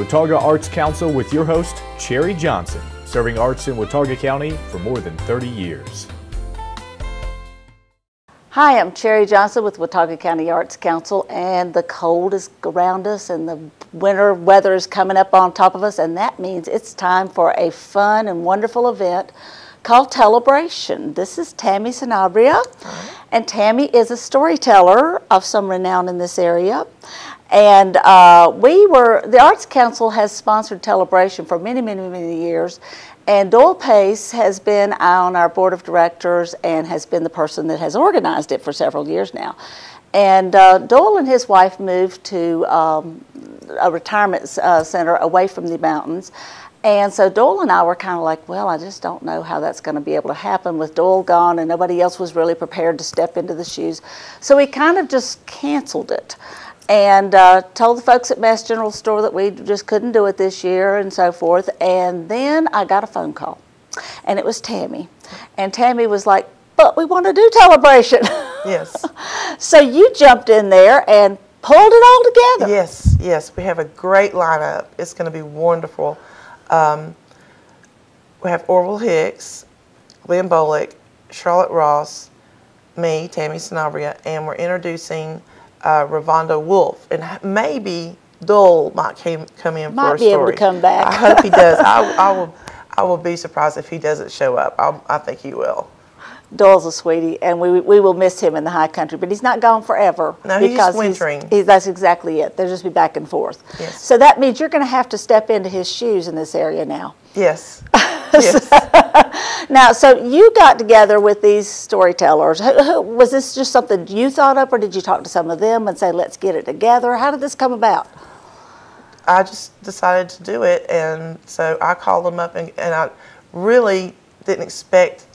Watauga Arts Council with your host, Cherry Johnson, serving arts in Watauga County for more than 30 years. Hi, I'm Cherry Johnson with Watauga County Arts Council, and the cold is around us, and the winter weather is coming up on top of us, and that means it's time for a fun and wonderful event called Tellabration. This is Tammy Sanabria, and Tammy is a storyteller of some renown in this area. And uh, we were, the Arts Council has sponsored Tellabration for many, many, many years. And Doyle Pace has been on our board of directors and has been the person that has organized it for several years now. And uh, Doyle and his wife moved to um, a retirement uh, center away from the mountains. And so Doyle and I were kind of like, well, I just don't know how that's going to be able to happen with Doyle gone, and nobody else was really prepared to step into the shoes. So we kind of just canceled it and uh, told the folks at Mast General Store that we just couldn't do it this year and so forth. And then I got a phone call, and it was Tammy. And Tammy was like, but we want to do Tellabration. Yes. so you jumped in there and pulled it all together. Yes, yes. We have a great lineup. It's going to be wonderful. Um, we have Orville Hicks, Glenn Bolick, Charlotte Ross, me, Tammy Sanabria, and we're introducing uh, Ravonda Wolf. And maybe Doyle might came, come in Might for a be able to story. come back. I hope he does. I, I will. I will be surprised if he doesn't show up. I'll, I think he will. Doyle's a sweetie, and we, we will miss him in the high country, but he's not gone forever. No, he's because wintering. He's, that's exactly it. They'll just be back and forth. Yes. So that means you're going to have to step into his shoes in this area now. Yes. yes. Now, so you got together with these storytellers. Who, who, was this just something you thought up, or did you talk to some of them and say, let's get it together? How did this come about? I just decided to do it, and so I called them up, and, and I really didn't expect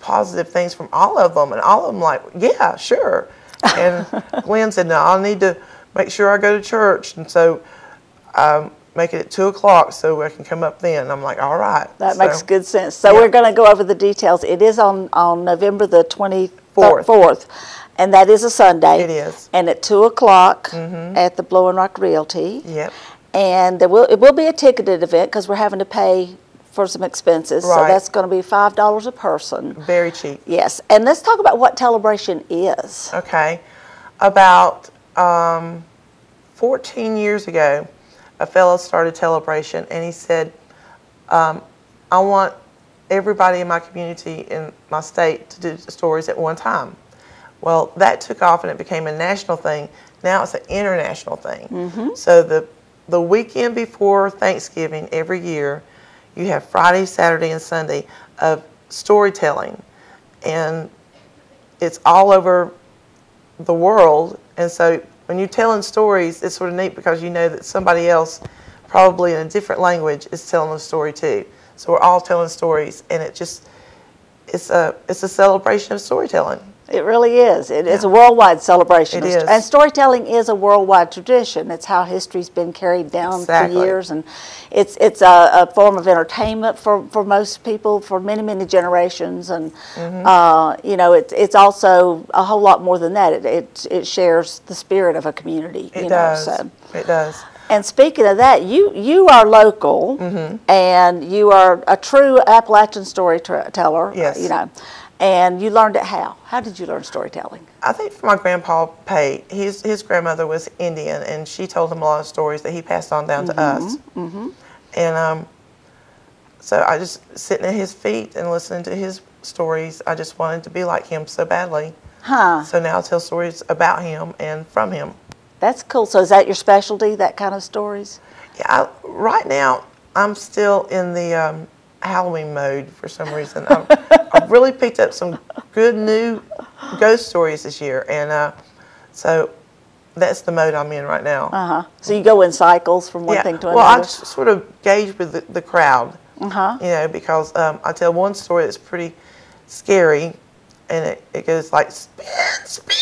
positive things from all of them, and all of them like, yeah, sure. And Glenn said, no, I need to make sure I go to church, and so um, make it at two o'clock so I can come up then. I'm like, all right. That So- makes good sense. So yeah. we're going to go over the details. It is on, on November the 24th, Fourth. and that is a Sunday. It is. Mm-hmm. And at 2 o'clock at the Blowing Rock Realty. Yep. And there will, it will be a ticketed event because we're having to pay for some expenses. Right. So that's going to be $5 a person. Very cheap. Yes. And let's talk about what Tellabration is. Okay. About um, 14 years ago, a fellow started Tellabration and he said, um, I want everybody in my community in my state to do stories at one time. Well, that took off and it became a national thing. Now it's an international thing. So the, the weekend before Thanksgiving every year, you have Friday, Saturday, and Sunday of storytelling. And it's all over the world. And so when you're telling stories, it's sort of neat because you know that somebody else, probably in a different language, is telling a story too. So we're all telling stories, and it just it's a it's a celebration of storytelling. It really is. It is a worldwide celebration. It of- is. And storytelling is a worldwide tradition. It's how history's been carried down Exactly. for years. And it's, it's a, a form of entertainment for, for most people for many, many generations. And, Mm-hmm. uh, you know, it, it's also a whole lot more than that. It, it, it shares the spirit of a community. It you does. Know, so. It does. And speaking of that, you you are local, Mm-hmm. and you are a true Appalachian storyteller. Yes. You know, and you learned it how? How did you learn storytelling? I think for my grandpa Pate, his his grandmother was Indian, and she told him a lot of stories that he passed on down to us. Mm-hmm. And um, so I just sitting at his feet and listening to his stories. I just wanted to be like him so badly. Huh? So now I tell stories about him and from him. That's cool. So is that your specialty? That kind of stories? Yeah, I, right now I'm still in the um, Halloween mode for some reason. I've, I've really picked up some good new ghost stories this year, and uh, so that's the mode I'm in right now. Uh huh. So you go in cycles from one yeah. thing to another? well, I sort of gauge with the, the crowd, Uh huh. you know, because um, I tell one story that's pretty scary, and it, it goes like spin, spin,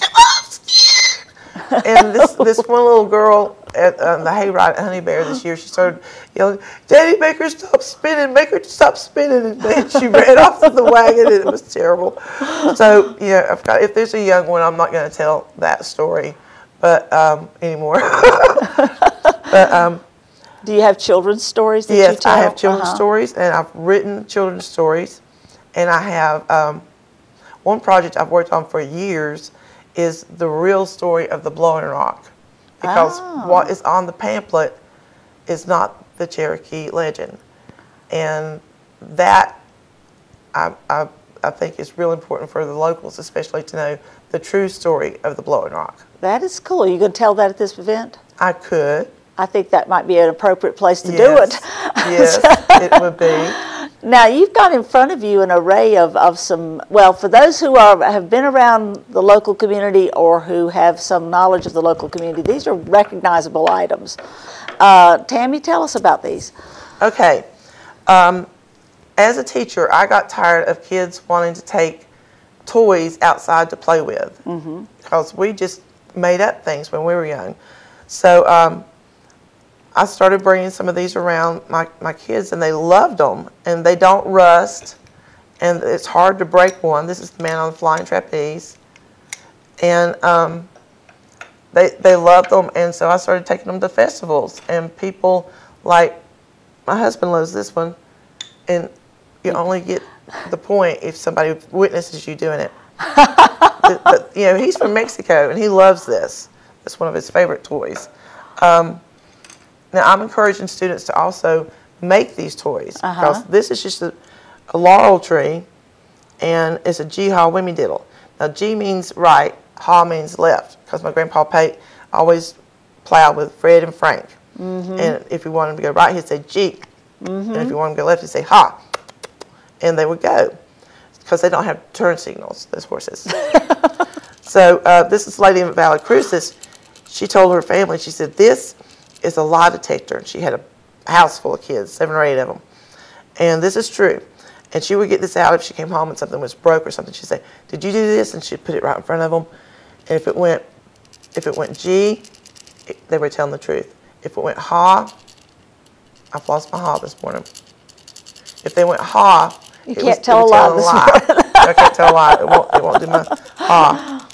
the wolf skin. and this this one little girl at um, the hayride at Honey Bear this year, she started yelling, "Daddy, make her stop spinning! Make her stop spinning!" And then she ran off of the wagon, and it was terrible. So yeah, I've got if there's a young one, I'm not going to tell that story, but um, anymore. But um, Do you have children's stories that you yes, tell? I have children's Uh-huh. stories, and I've written children's stories, and I have um, one project I've worked on for years is the real story of the Blowing Rock, because Oh. what is on the pamphlet is not the Cherokee legend, and that I, I, I think is real important for the locals, especially to know the true story of the Blowing Rock. That is cool. You going to tell that at this event? I could. I think that might be an appropriate place to do yes, it. yes, it would be. Now you've got in front of you an array of, of some well for those who are have been around the local community or who have some knowledge of the local community these are recognizable items. Uh, Tammy, tell us about these. Okay. Um, as a teacher, I got tired of kids wanting to take toys outside to play with because we just made up things when we were young. So um, I started bringing some of these around my, my kids, and they loved them. And they don't rust, and it's hard to break one. This is the man on the flying trapeze. And um, they, they loved them, and so I started taking them to festivals. And people like my husband loves this one, and you only get the point if somebody witnesses you doing it. but, but, you know, he's from Mexico, and he loves this. It's one of his favorite toys. Um, now, I'm encouraging students to also make these toys because this is just a, a laurel tree, and it's a Haw Whimmy Diddle. Now, G means right, Ha means left, because my grandpa Pate always plowed with Fred and Frank. And if you want him to go right, he'd say G. And if you want him to go left, he'd say Ha. And they would go, because they don't have turn signals, those horses. so uh, this is Lady in Valle Crucis. She told her family, she said, this is a lie detector. And she had a house full of kids, seven or eight of them. And this is true. And she would get this out if she came home and something was broke or something. She'd say, "Did you do this?" And she'd put it right in front of them. And if it went, if it went G, it, they were telling the truth. If it went Ha, I've lost my Ha this morning. If they went Ha, You it can't was- it tell a lie this I can't tell a lie. It won't, it won't do my Ha.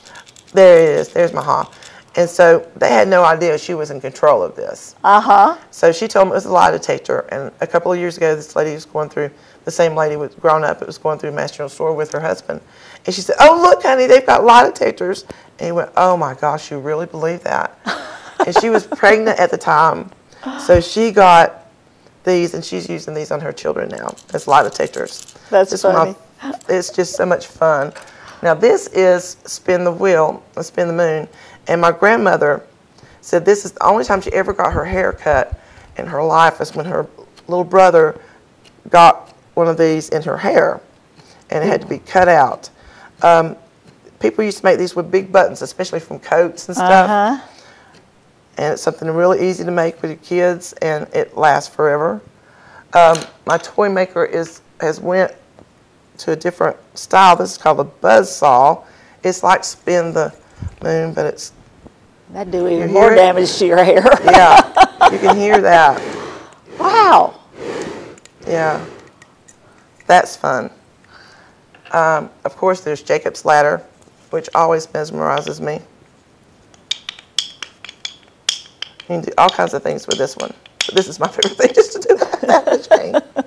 There it is. There's my Ha. And so they had no idea she was in control of this. Uh huh. So she told me it was a lie detector. And a couple of years ago, this lady was going through, the same lady was grown up, it was going through a Mast General store with her husband. And she said, Oh, look, honey, they've got lie detectors. And he went, Oh my gosh, you really believe that? and she was pregnant at the time. So she got these, and she's using these on her children now as lie detectors. That's It's of funny. my- it's just so much fun. Now, this is Spin the Wheel, uh, Spin the Moon. And my grandmother said this is the only time she ever got her hair cut in her life was when her little brother got one of these in her hair and it had to be cut out. Um, people used to make these with big buttons, especially from coats and stuff. Uh huh. And it's something really easy to make with your kids and it lasts forever. Um, my toy maker is has went to a different style. This is called a buzz saw. It's like spin the moon, but it's That'd do even more it? damage to your hair. yeah. you can hear that. wow. Yeah, that's fun. Um, of course, there's Jacob's ladder, which always mesmerizes me. You can do all kinds of things with this one. But this is my favorite thing, just to do that, that.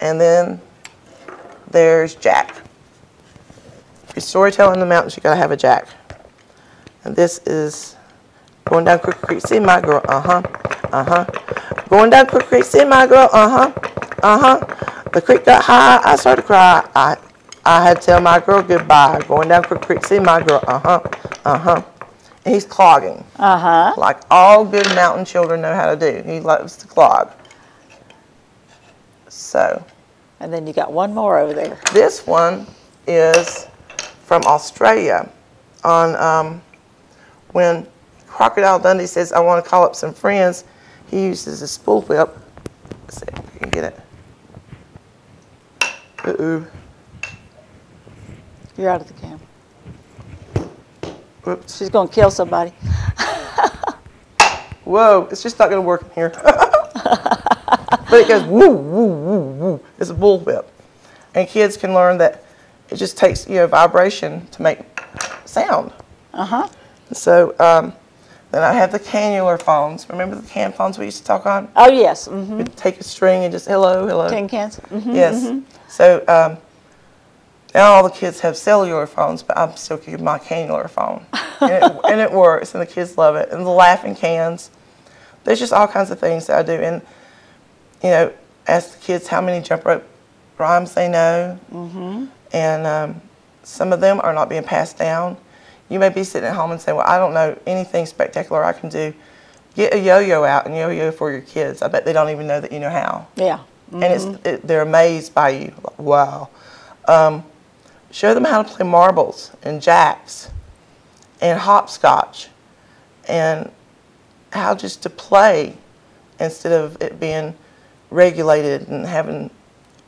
And then there's Jack. If you're storytelling in the mountains, you gotta have a Jack. And this is going down Crooked Creek. See my girl, uh-huh, uh-huh. Going down Crooked Creek, see my girl, uh-huh, uh-huh. The creek got high, I started to cry. I, I had to tell my girl goodbye. Going down Crooked Creek, see my girl, uh-huh, uh-huh. And he's clogging, Uh huh. like all good mountain children know how to do. He loves to clog. So, And then you got one more over there. this one is from Australia. On um, when Crocodile Dundee says, "I want to call up some friends," he uses a spool whip. Let's see if we can get it. Uh oh. You're out of the camera. Whoops. She's going to kill somebody. Whoa! It's just not going to work in here. but it goes woo woo woo woo. It's a bull whip, and kids can learn that it just takes you know vibration to make sound. Uh huh. So um, Then I have the cannular phones. Remember the can phones we used to talk on? Oh, yes, mm-hmm. We'd take a string and just hello, hello. tin cans. Mhm. Yes. So um, now all the kids have cellular phones, but I'm still keeping my cannular phone, and it, and it works, and the kids love it. And the laughing cans. There's just all kinds of things that I do, and you know, ask the kids how many jump rope rhymes they know, mm-hmm. and um, some of them are not being passed down. You may be sitting at home and say, "Well, I don't know anything spectacular I can do." Get a yo-yo out and yo-yo for your kids. I bet they don't even know that you know how Yeah. and it's it, they're amazed by you. Like, wow. Um, show them how to play marbles and jacks and hopscotch and how just to play instead of it being regulated and having,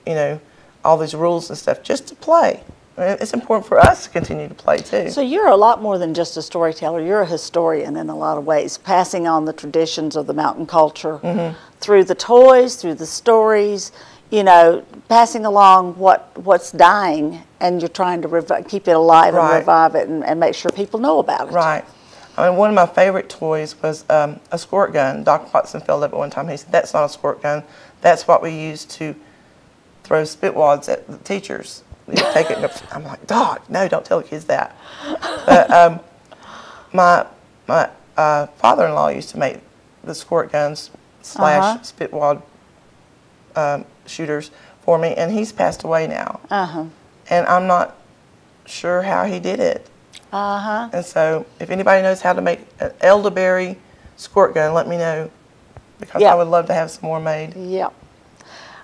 you know, all these rules and stuff. Just to play. It's important for us to continue to play too. So you're a lot more than just a storyteller. You're a historian in a lot of ways, passing on the traditions of the mountain culture Mm-hmm. through the toys, through the stories. You know, passing along what what's dying, and you're trying to rev- keep it alive Right. and revive it, and, and make sure people know about it. Right. I mean, one of my favorite toys was um, a squirt gun. Doc Watson filled up at one time. He said, "That's not a squirt gun. That's what we use to throw spit wads at the teachers. Take it." I'm like, "Doc, no, don't tell the kids that." But um, my my uh, father-in-law used to make the squirt guns slash Uh-huh. spit wad um, shooters for me, and he's passed away now. Uh huh. And I'm not sure how he did it. Uh huh. And so, if anybody knows how to make an elderberry squirt gun, let me know because Yeah. I would love to have some more made. Yep.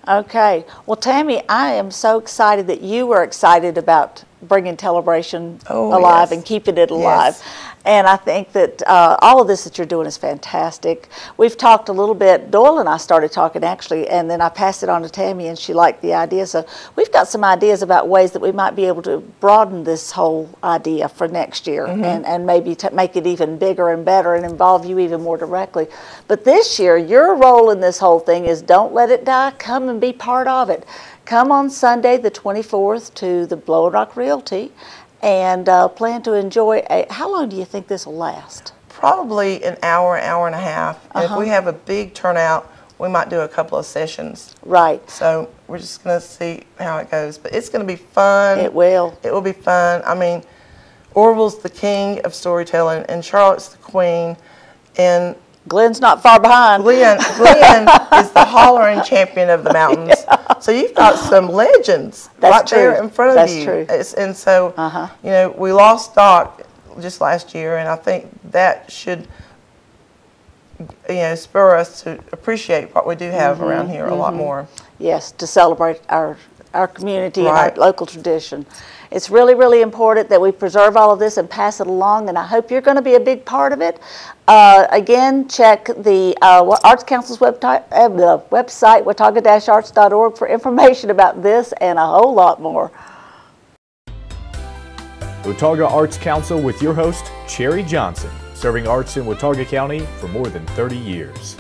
Okay. Well, Tammy, I am so excited that you were excited about bringing Tellabration Oh, alive yes. and keeping it alive. Yes. And I think that uh, all of this that you're doing is fantastic. We've talked a little bit, Doyle and I started talking actually, and then I passed it on to Tammy and she liked the idea. So we've got some ideas about ways that we might be able to broaden this whole idea for next year Mm-hmm. and, and maybe to make it even bigger and better and involve you even more directly. But this year, your role in this whole thing is don't let it die, come and be part of it. Come on Sunday, the 24th, to the Blowing Rock Realty and uh, plan to enjoy a. How long do you think this will last? Probably an hour, hour and a half. And Uh-huh. if we have a big turnout, we might do a couple of sessions. Right. So we're just going to see how it goes. But it's going to be fun. It will. It will be fun. I mean, Orville's the king of storytelling, and Charlotte's the queen, and Glenn's not far behind. Glenn, Glenn is the hollering champion of the mountains. So you've got some legends That's right there in front of That's you. true. It's, and so, Uh-huh. you know, we lost Doc just last year, and I think that should, you know, spur us to appreciate what we do have Mm-hmm. around here a lot more. Yes, to celebrate our our community Right. and our local tradition. It's really, really important that we preserve all of this and pass it along, and I hope you're going to be a big part of it. Uh, again, check the uh, Arts Council's website, uh, the website watauga-arts.org for information about this and a whole lot more. Watauga Arts Council with your host, Cherry Johnson, serving arts in Watauga County for more than 30 years.